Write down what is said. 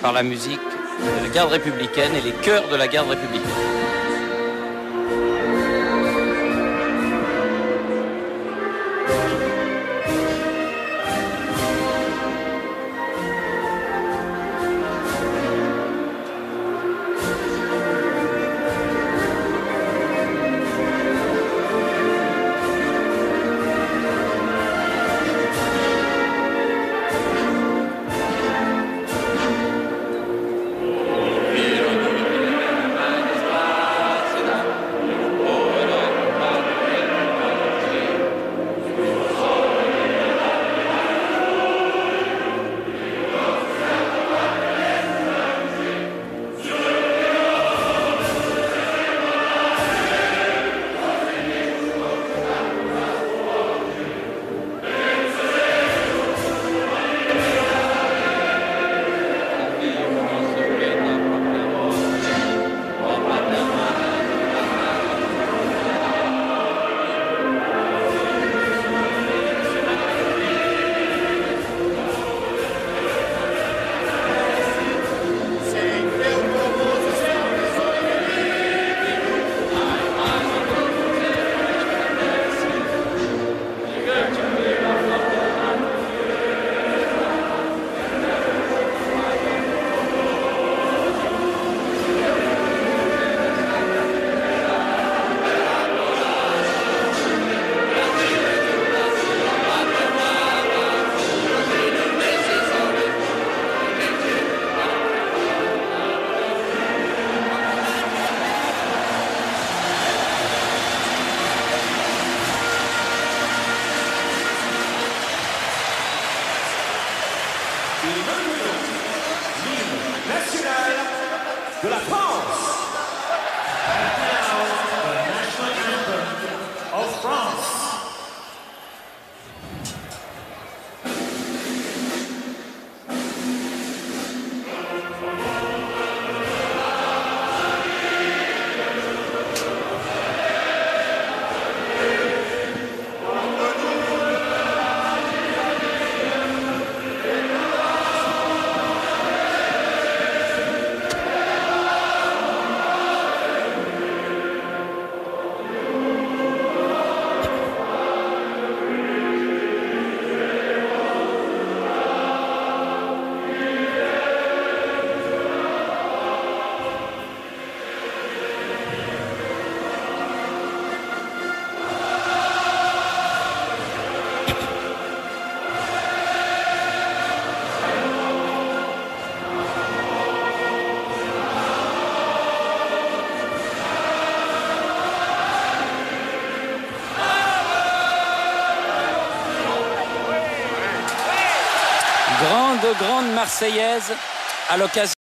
par la musique de la garde républicaine et les chœurs de la garde républicaine. L'hymne national de la France. Grande, grande Marseillaise à l'occasion.